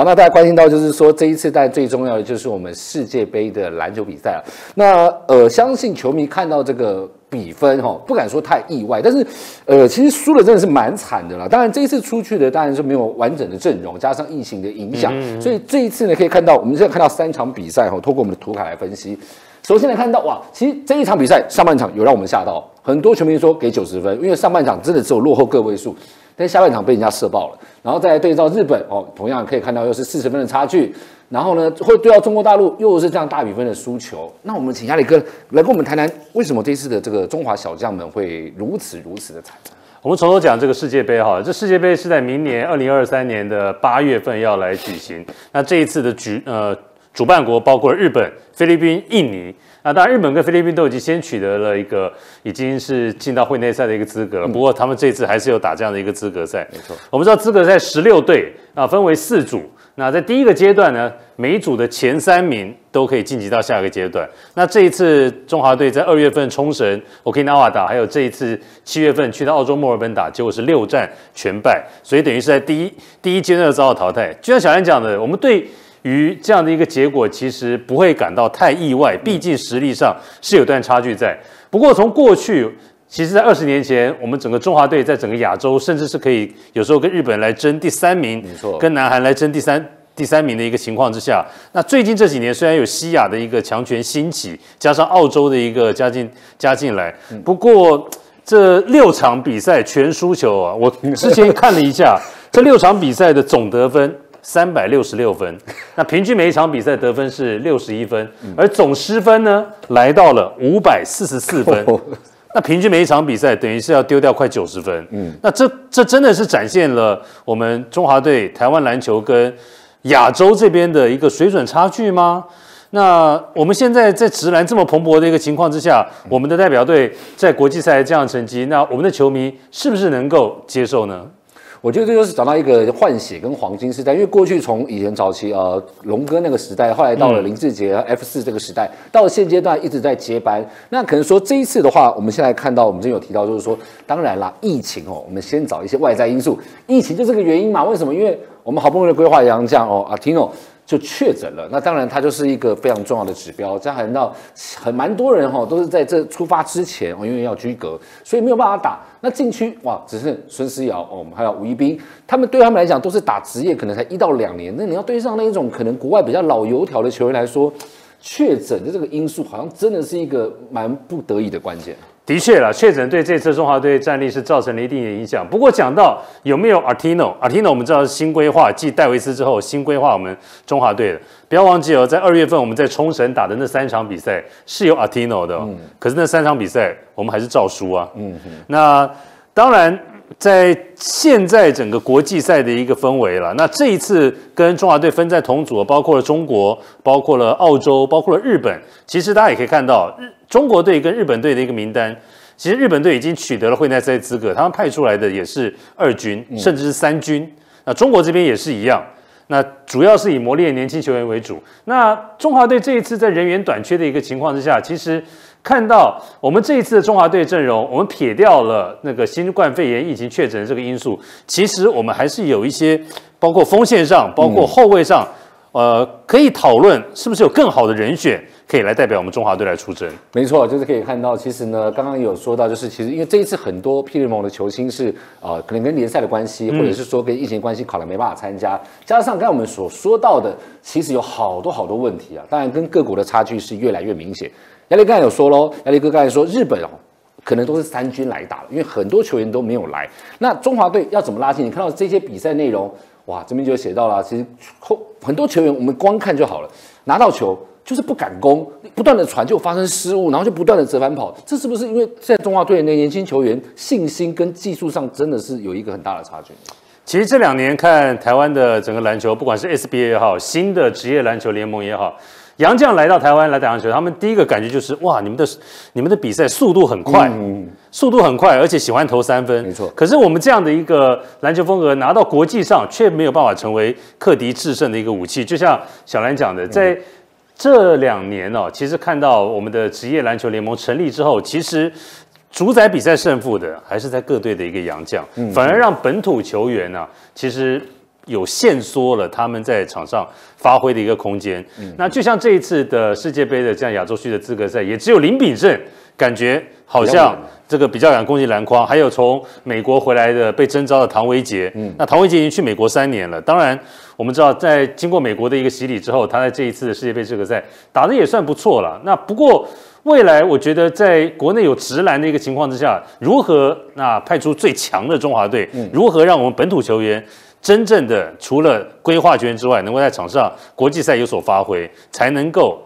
好，那大家关心到就是说这一次，但最重要的就是我们世界杯的篮球比赛了。那呃，相信球迷看到这个比分哈，不敢说太意外，但是呃，其实输的真的是蛮惨的啦。当然这一次出去的当然是没有完整的阵容，加上疫情的影响，所以这一次呢可以看到，我们现在看到三场比赛哈，透过我们的图卡来分析。首先来看到哇，其实这一场比赛上半场有让我们吓到，很多球迷说给九十分，因为上半场真的只有落后个位数。但下半场被人家射爆了，然后再来对照日本哦，同样可以看到又是四十分的差距，然后呢会对到中国大陆又是这样大比分的输球。那我们请亚里哥来跟我们谈谈，为什么这次的这个中华小将们会如此如此的惨？我们从头讲这个世界杯哈，这世界杯是在明年二零二三年的八月份要来举行。那这一次的举呃主办国包括日本、菲律宾、印尼。那当然，日本跟菲律宾都已经先取得了一个已经是进到会内赛的一个资格了。不过他们这次还是有打这样的一个资格赛。没错，我们知道资格赛十六队啊，分为四组。那在第一个阶段呢，每一组的前三名都可以晋级到下一个阶段。那这一次中华队在二月份冲绳、Okinawa 打，还有这一次七月份去到澳洲墨尔本打，结果是六战全败，所以等于是在第一第一阶段遭到淘汰。就像小安讲的，我们对。于这样的一个结果，其实不会感到太意外，毕竟实力上是有段差距在。不过从过去，其实，在二十年前，我们整个中华队在整个亚洲，甚至是可以有时候跟日本来争第三名，没错，跟南韩来争第三第三名的一个情况之下，那最近这几年虽然有西亚的一个强权兴起，加上澳洲的一个加进加进来，不过这六场比赛全输球啊！我之前看了一下，这六场比赛的总得分。三百六十六分，那平均每一场比赛得分是六十一分，而总失分呢来到了五百四十四分，那平均每一场比赛等于是要丢掉快九十分。嗯，那这这真的是展现了我们中华队台湾篮球跟亚洲这边的一个水准差距吗？那我们现在在直男这么蓬勃的一个情况之下，我们的代表队在国际赛这样成绩，那我们的球迷是不是能够接受呢？我觉得这就是找到一个换血跟黄金时代，因为过去从以前早期呃龙哥那个时代，后来到了林志杰 F 四这个时代，到了现阶段一直在接班。那可能说这一次的话，我们现在看到我们这有提到，就是说，当然啦，疫情哦，我们先找一些外在因素，疫情就是个原因嘛？为什么？因为我们好不容易规划杨将哦，阿 Tino。就确诊了，那当然它就是一个非常重要的指标。这样很到很蛮多人哈，都是在这出发之前哦，因为要居隔，所以没有办法打。那禁区哇，只剩孙思瑶哦，我们还有吴一斌，他们对他们来讲都是打职业，可能才一到两年。那你要对上那一种可能国外比较老油条的球员来说，确诊的这个因素，好像真的是一个蛮不得已的关键。的确了，确诊对这次中华队战力是造成了一定的影响。不过讲到有没有 Artino，Artino 我们知道是新规划，继戴维斯之后新规划我们中华队的。不要忘记哦，在二月份我们在冲绳打的那三场比赛是有 Artino 的，可是那三场比赛我们还是照输啊。嗯哼，那当然。在现在整个国际赛的一个氛围了，那这一次跟中华队分在同组，包括了中国，包括了澳洲，包括了日本。其实大家也可以看到，日中国队跟日本队的一个名单，其实日本队已经取得了会赛资格，他们派出来的也是二军，甚至是三军。那中国这边也是一样，那主要是以磨练年轻球员为主。那中华队这一次在人员短缺的一个情况之下，其实。看到我们这一次的中华队阵容，我们撇掉了那个新冠肺炎疫情确诊的这个因素，其实我们还是有一些，包括锋线上，包括后卫上，呃，可以讨论是不是有更好的人选可以来代表我们中华队来出征。没错，就是可以看到，其实呢，刚刚有说到，就是其实因为这一次很多 P 联盟的球星是呃，可能跟联赛的关系，或者是说跟疫情关系，考了没办法参加，加上刚才我们所说到的，其实有好多好多问题啊，当然跟各国的差距是越来越明显。亚力刚才有说喽，亚力哥刚才说日本哦，可能都是三军来打了，因为很多球员都没有来。那中华队要怎么拉近？你看到这些比赛内容，哇，这边就写到了，其实后很多球员我们光看就好了，拿到球就是不敢攻，不断的传就发生失误，然后就不断的折返跑，这是不是因为在中华队的年轻球员信心跟技术上真的是有一个很大的差距？其实这两年看台湾的整个篮球，不管是 SBA 也好，新的职业篮球联盟也好。杨绛来到台湾来打篮球，他们第一个感觉就是哇，你们的你们的比赛速度很快，速度很快，而且喜欢投三分。没错。可是我们这样的一个篮球风格拿到国际上，却没有办法成为克敌制胜的一个武器。就像小兰讲的，在这两年哦，其实看到我们的职业篮球联盟成立之后，其实主宰比赛胜负的还是在各队的一个洋将，反而让本土球员呢，其实。有限缩了他们在场上发挥的一个空间。嗯那就像这一次的世界杯的这样亚洲区的资格赛，也只有林炳胜感觉好像这个比较敢攻击篮筐，还有从美国回来的被征召的唐维杰。嗯，那唐维杰已经去美国三年了。当然，我们知道在经过美国的一个洗礼之后，他在这一次的世界杯资格赛打的也算不错了。那不过未来我觉得在国内有直男的一个情况之下，如何那派出最强的中华队，如何让我们本土球员？真正的除了规划球员之外，能够在场上国际赛有所发挥，才能够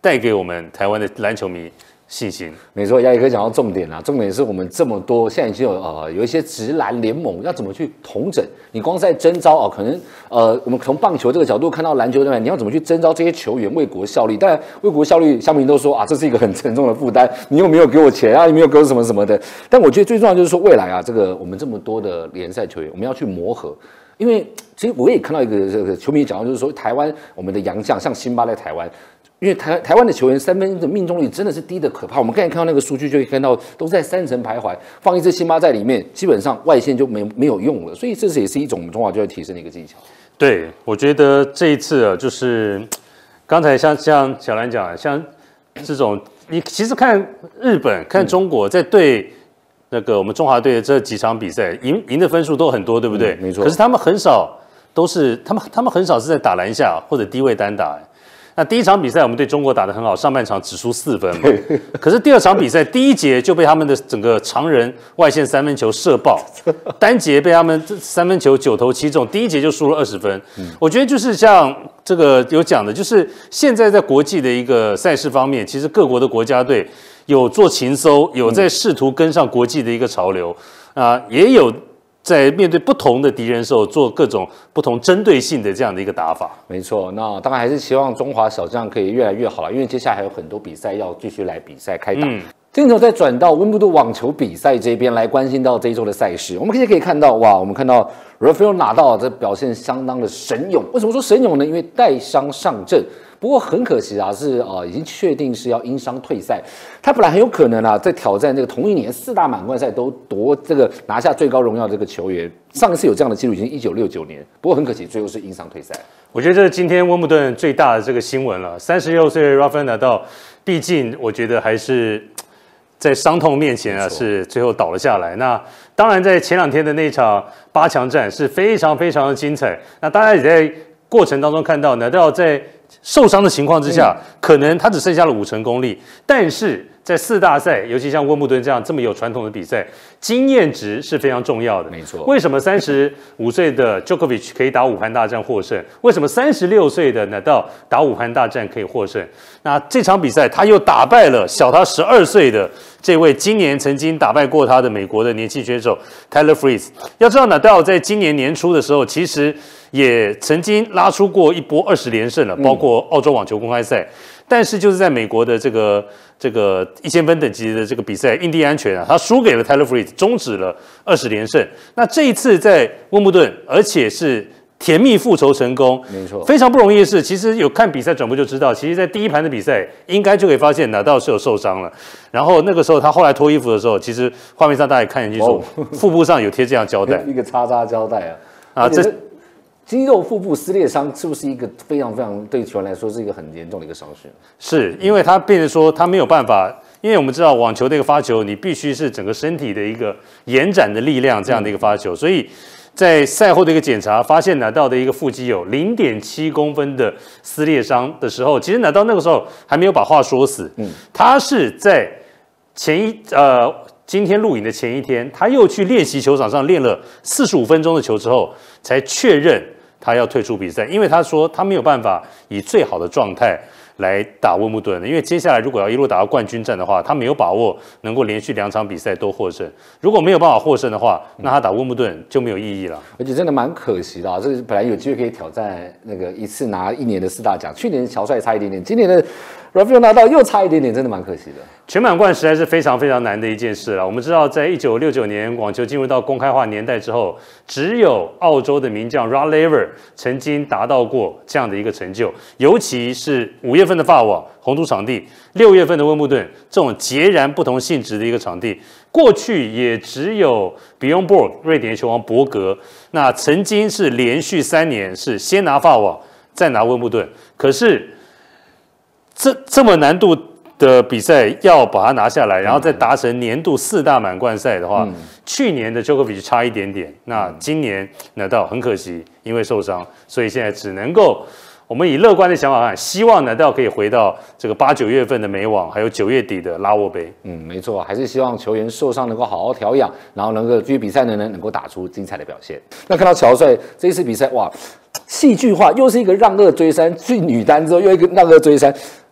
带给我们台湾的篮球迷信心。没错，亚也可以讲到重点啊，重点是我们这么多，现在已经有呃有一些直篮联盟，要怎么去统整？你光在征招哦，可能呃我们从棒球这个角度看到篮球对吧？你要怎么去征招这些球员为国效力？但为国效力，乡民都说啊，这是一个很沉重的负担，你又没有给我钱啊，你没有给我什么什么的。但我觉得最重要就是说，未来啊，这个我们这么多的联赛球员，我们要去磨合。因为其实我也看到一个这个球迷讲，就是说台湾我们的洋将像辛巴在台湾，因为台台湾的球员三分的命中率真的是低的可怕。我们刚才看到那个数据就可以看到，都在三层徘徊，放一只辛巴在里面，基本上外线就没没有用了。所以这是也是一种我们中华就要提升的一个技巧。对，我觉得这一次啊，就是刚才像像小兰讲，像这种你其实看日本、看中国在对。那个我们中华队的这几场比赛赢赢的分数都很多，对不对？没错。可是他们很少都是他们他们很少是在打篮下或者低位单打。那第一场比赛我们对中国打得很好，上半场只输四分嘛。可是第二场比赛第一节就被他们的整个常人外线三分球射爆，单节被他们三分球九投七中，第一节就输了二十分。我觉得就是像这个有讲的，就是现在在国际的一个赛事方面，其实各国的国家队。有做勤搜，有在试图跟上国际的一个潮流啊，也有在面对不同的敌人时候做各种不同针对性的这样的一个打法。没错，那当然还是希望中华小将可以越来越好了，因为接下来还有很多比赛要继续来比赛开打。镜头再转到温布顿网球比赛这边来关心到这一周的赛事，我们可以可以看到，哇，我们看到 Rafael 拿到这表现相当的神勇。为什么说神勇呢？因为带伤上阵。不过很可惜啊，是啊，已经确定是要因伤退赛。他本来很有可能啊，在挑战这个同一年四大满贯赛都夺这个拿下最高荣耀这个球员。上一次有这样的记录已经一九六九年。不过很可惜，最后是因伤退赛。我觉得这是今天温布顿最大的这个新闻了。三十六岁 Rafael 拿到，毕竟我觉得还是在伤痛面前啊，是最后倒了下来。那当然，在前两天的那场八强战是非常非常的精彩。那大家也在过程当中看到，拿到在受伤的情况之下，可能他只剩下了五成功力，但是在四大赛，尤其像温布顿这样这么有传统的比赛，经验值是非常重要的。没错。为什么三十五岁的 Djokovic 可以打五盘大战获胜？为什么三十六岁的 Nadal 打五盘大战可以获胜？那这场比赛他又打败了小他十二岁的这位今年曾经打败过他的美国的年轻选手 Taylor Fritz。要知道 Nadal 在今年年初的时候，其实。也曾经拉出过一波二十连胜了，包括澳洲网球公开赛，但是就是在美国的这个这个一千分等级的这个比赛，印第安全啊，他输给了 Taylor Fritz，终止了二十连胜。那这一次在温布顿，而且是甜蜜复仇成功，没错，非常不容易的事。其实有看比赛转播就知道，其实，在第一盘的比赛应该就可以发现拿到是有受伤了。然后那个时候他后来脱衣服的时候，其实画面上大家看清楚，腹部上有贴这样胶带，一个叉叉胶带啊，啊这。肌肉腹部撕裂伤是不是一个非常非常对球员来说是一个很严重的一个伤势？是因为他变成说他没有办法，因为我们知道网球的一个发球，你必须是整个身体的一个延展的力量这样的一个发球，所以在赛后的一个检查发现拿到的一个腹肌有零点七公分的撕裂伤的时候，其实拿到那个时候还没有把话说死，嗯，他是在前一呃今天录影的前一天，他又去练习球场上练了四十五分钟的球之后，才确认。他要退出比赛，因为他说他没有办法以最好的状态来打温布顿因为接下来如果要一路打到冠军战的话，他没有把握能够连续两场比赛都获胜。如果没有办法获胜的话，那他打温布顿就没有意义了。而且真的蛮可惜的啊！这本来有机会可以挑战那个一次拿一年的四大奖，去年乔帅差一点点，今年的 Rafael 拿到又差一点点，真的蛮可惜的。全满贯实在是非常非常难的一件事了。我们知道，在一九六九年网球进入到公开化年代之后，只有澳洲的名将 Rod Laver 曾经达到过这样的一个成就。尤其是五月份的法网红土场地，六月份的温布顿这种截然不同性质的一个场地，过去也只有 Bjorn Borg 瑞典球王伯格，那曾经是连续三年是先拿法网再拿温布顿，可是这这么难度。的比赛要把它拿下来，然后再达成年度四大满贯赛的话，去年的 Djokovic 差一点点，那今年拿到很可惜，因为受伤，所以现在只能够我们以乐观的想法看，希望拿到可以回到这个八九月份的美网，还有九月底的拉沃杯。嗯，没错，还是希望球员受伤能够好好调养，然后能够继续比赛呢，能能够打出精彩的表现。那看到乔帅这一次比赛，哇，戏剧化，又是一个让二追三，去女单之后又一个让二追三。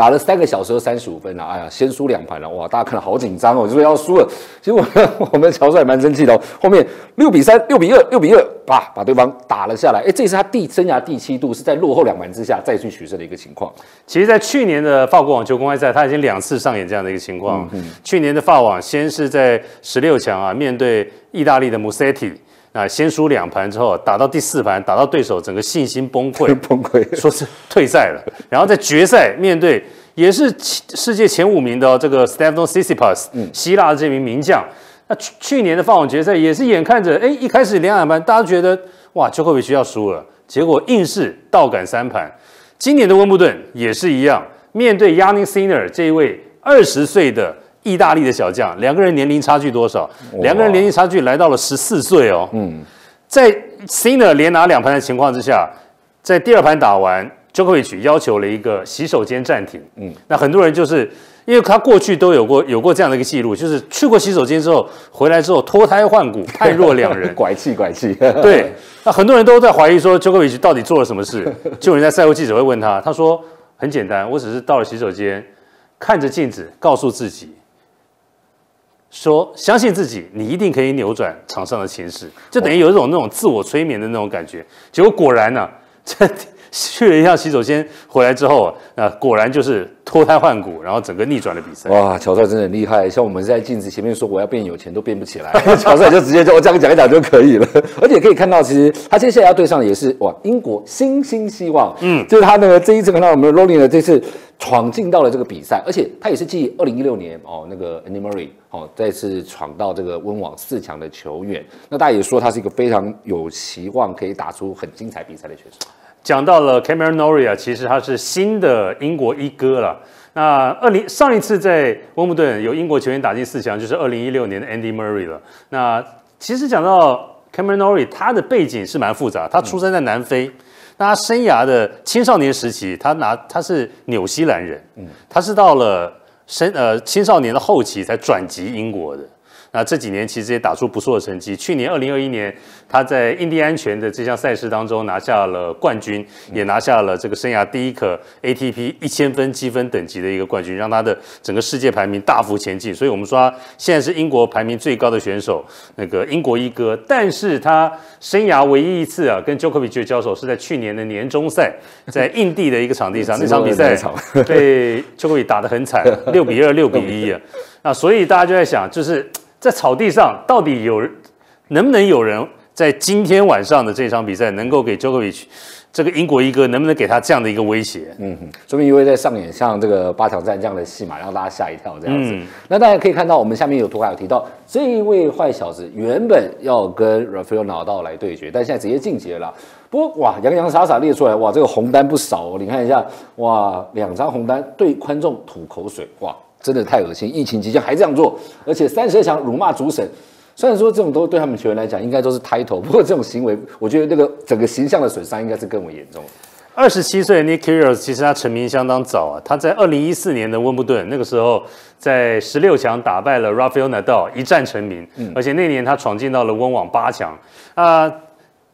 打了三个小时三十五分了，哎呀，先输两盘了，哇，大家看了好紧张哦，就说要输了。结果我们 乔帅蛮生气的哦，后面六比三、六比二、六比二，把把对方打了下来。哎，这是他第生涯第七度是在落后两盘之下再去取胜的一个情况。其实，在去年的法国网球公开赛，他已经两次上演这样的一个情况。去年的法网先是在十六强啊，面对意大利的 Musetti。啊，先输两盘之后，打到第四盘，打到对手整个信心崩溃，崩溃，说是退赛了。然后在决赛面对也是世界前五名的这个 Stefanos Tsitsipas，希腊的这名名将。那去去年的法网决赛也是眼看着，哎，一开始两两盘，大家觉得哇，丘克维奇要输了，结果硬是倒赶三盘。今年的温布顿也是一样，面对 Yannick Sinner 这一位二十岁的。意大利的小将，两个人年龄差距多少？两个人年龄差距来到了十四岁哦。嗯，在 Sinner 连拿两盘的情况之下，在第二盘打完，Djokovic 要求了一个洗手间暂停。嗯，那很多人就是因为他过去都有过有过这样的一个记录，就是去过洗手间之后回来之后脱胎换骨，判若两人，拐气拐气。对，那很多人都在怀疑说 Djokovic 到底做了什么事。就有人在赛后记者会问他，他说很简单，我只是到了洗手间，看着镜子，告诉自己。说相信自己，你一定可以扭转场上的情势，就等于有一种那种自我催眠的那种感觉。结果果然呢，这 去了一下洗手间回来之后啊，果然就是脱胎换骨，然后整个逆转了比赛。哇，乔帅真的很厉害，像我们在镜子前面说我要变有钱都变不起来，乔帅就直接就我这样讲一讲就可以了。而且可以看到，其实他接下来要对上的也是哇，英国新兴希望，嗯，就是他那个这一次看到我们 Rolling 的这次。闯进到了这个比赛，而且他也是继二零一六年哦，那个 Andy Murray 哦再次闯到这个温网四强的球员。那大家也说他是一个非常有希望可以打出很精彩比赛的选手。讲到了 Cameron Norrie 啊，其实他是新的英国一哥了。那二零上一次在温布顿有英国球员打进四强，就是二零一六年的 Andy Murray 了。那其实讲到 Cameron Norrie，他的背景是蛮复杂，他出生在南非。那他生涯的青少年时期，他拿他是纽西兰人，嗯，他是到了生呃青少年的后期才转籍英国的。那这几年其实也打出不错的成绩。去年二零二一年，他在印第安全的这项赛事当中拿下了冠军，也拿下了这个生涯第一颗 ATP 一千分积分等级的一个冠军，让他的整个世界排名大幅前进。所以我们说，现在是英国排名最高的选手，那个英国一哥。但是他生涯唯一一次啊跟 Djokovic 交手是在去年的年终赛，在印地的一个场地上，那场比赛被 Djokovic 打得很惨，六比二、六比一啊。那所以大家就在想，就是。在草地上，到底有能不能有人在今天晚上的这场比赛能够给 Djokovic 这个英国一哥能不能给他这样的一个威胁？嗯哼，说明因为在上演像这个八强战这样的戏码，让大家吓一跳这样子。那大家可以看到，我们下面有图卡有提到，这一位坏小子原本要跟 Rafael Nadal 来对决，但现在直接晋级了。不过哇，洋洋洒洒列出来，哇，这个红单不少哦。你看一下，哇，两张红单对观众吐口水，哇。真的太恶心！疫情期间还这样做，而且三十二强辱骂主审。虽然说这种都对他们球员来讲应该都是 title，不过这种行为，我觉得那个整个形象的损伤应该是更为严重。二十七岁 Nick Kyrgios 其实他成名相当早啊，他在二零一四年的温布顿那个时候在十六强打败了 Rafael Nadal，一战成名。嗯，而且那年他闯进到了温网八强啊，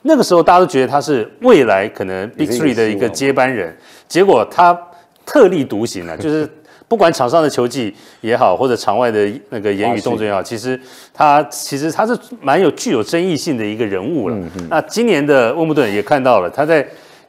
那个时候大家都觉得他是未来可能 Big Three 的一个接班人，结果他特立独行了，就是。不管场上的球技也好，或者场外的那个言语动作也好，其实他其实他是蛮有具有争议性的一个人物了。那今年的温布顿也看到了，他在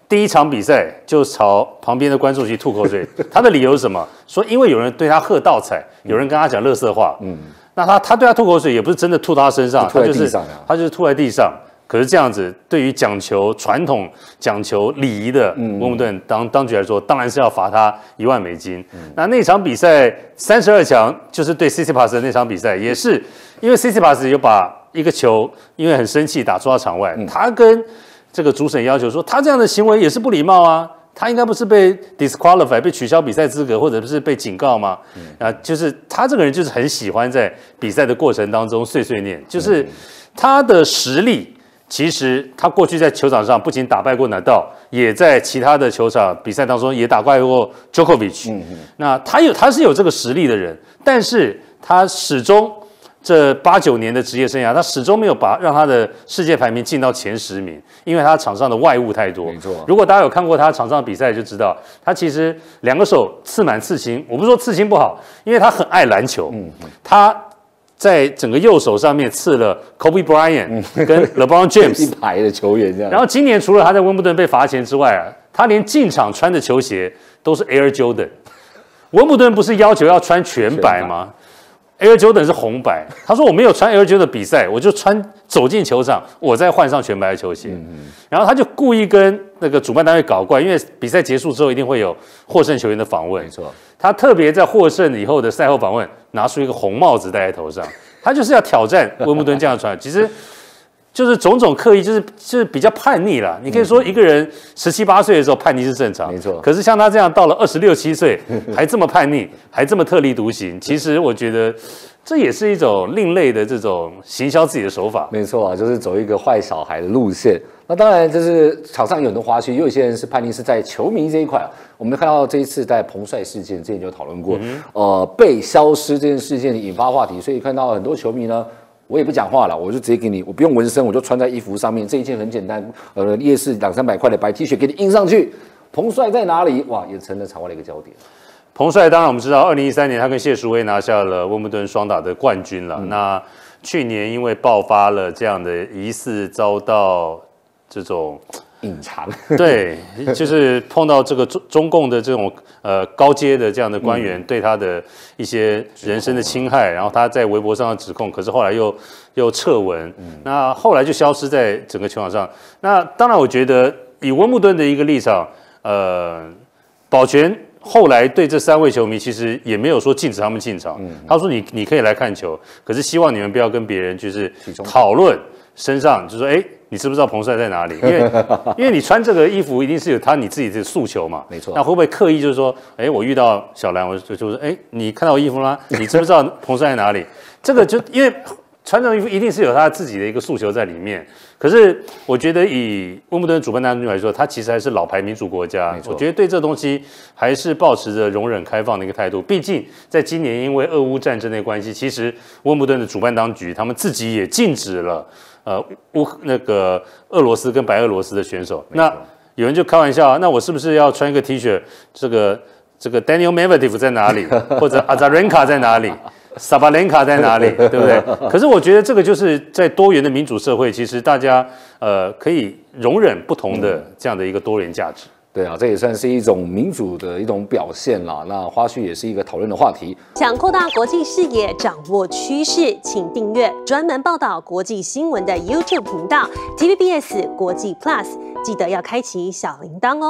第一场比赛就朝旁边的观众席吐口水，他的理由是什么？说因为有人对他喝倒彩，有人跟他讲乐色话，嗯，那他他对他吐口水也不是真的吐到他身上，他就是他就是吐在地上。可是这样子，对于讲求传统、讲求礼仪的温布顿当当局来说，当然是要罚他一万美金。那那场比赛三十二强就是对 C C Pass 的那场比赛，也是因为 C C Pass 有把一个球因为很生气打出到场外，他跟这个主审要求说，他这样的行为也是不礼貌啊。他应该不是被 disqualify 被取消比赛资格，或者不是被警告吗？啊，就是他这个人就是很喜欢在比赛的过程当中碎碎念，就是他的实力。其实他过去在球场上不仅打败过纳道，也在其他的球场比赛当中也打败过 Djokovic。那他有他是有这个实力的人，但是他始终这八九年的职业生涯，他始终没有把让他的世界排名进到前十名，因为他场上的外物太多。没错如果大家有看过他场上比赛，就知道他其实两个手刺满刺青。我不是说刺青不好，因为他很爱篮球。嗯他在整个右手上面刺了 Kobe Bryant 跟 LeBron 一 James。排的球员这样。然后今年除了他在温布顿被罚钱之外啊，他连进场穿的球鞋都是 Air Jordan。温布顿不是要求要穿全白吗？Air Jordan 是红白。他说我没有穿 Air Jordan 比赛，我就穿走进球场，我再换上全白的球鞋。然后他就故意跟那个主办单位搞怪，因为比赛结束之后一定会有获胜球员的访问没。错，他特别在获胜以后的赛后访问，拿出一个红帽子戴在头上，他就是要挑战温布顿这样穿。其实就是种种刻意，就是就是比较叛逆了。你可以说一个人十七八岁的时候叛逆是正常，没错可是像他这样到了二十六七岁 还这么叛逆，还这么特立独行，其实我觉得这也是一种另类的这种行销自己的手法。没错啊，就是走一个坏小孩的路线。那当然，就是场上有很多花絮，也有些人是叛逆是在球迷这一块啊。我们看到这一次在彭帅事件之前就讨论过，呃，被消失这件事件引发话题，所以看到很多球迷呢。我也不讲话了，我就直接给你，我不用纹身，我就穿在衣服上面。这一件很简单，呃，夜市两三百块的白 T 恤给你印上去。彭帅在哪里？哇，也成了场外的一个焦点。彭帅当然我们知道，二零一三年他跟谢淑薇拿下了温布顿双打的冠军了。那去年因为爆发了这样的疑似遭到这种隐藏，对，就是碰到这个中中共的这种呃高阶的这样的官员对他的一些人身的侵害，然后他在微博上的指控，可是后来又又撤文，那后来就消失在整个球场上。那当然，我觉得以温布顿的一个立场，呃，保全后来对这三位球迷其实也没有说禁止他们进场，他说你你可以来看球，可是希望你们不要跟别人就是中讨论。身上，就说哎。你知不知道彭帅在哪里？因为因为你穿这个衣服一定是有他你自己的诉求嘛，没错那会不会刻意就是说，哎，我遇到小兰，我就就说，哎，你看到我衣服吗？你知不知道彭帅在哪里？这个就因为穿这种衣服一定是有他自己的一个诉求在里面。可是我觉得以温布顿主办单位来说，他其实还是老牌民主国家没，错我觉得对这东西还是保持着容忍开放的一个态度。毕竟在今年因为俄乌战争的关系，其实温布顿的主办当局他们自己也禁止了呃乌那个俄罗斯跟白俄罗斯的选手。那有人就开玩笑啊，那我是不是要穿一个 T 恤？这个这个 Daniel Medvedev 在哪里？或者 Azarenka 在哪里？萨巴连卡在哪里？对不对？可是我觉得这个就是在多元的民主社会，其实大家呃可以容忍不同的这样的一个多元价值。对啊，这也算是一种民主的一种表现啦。那花絮也是一个讨论的话题。想扩大国际视野，掌握趋势，请订阅专门报道国际新闻的 YouTube 频道 TVBS 国际 Plus，记得要开启小铃铛哦。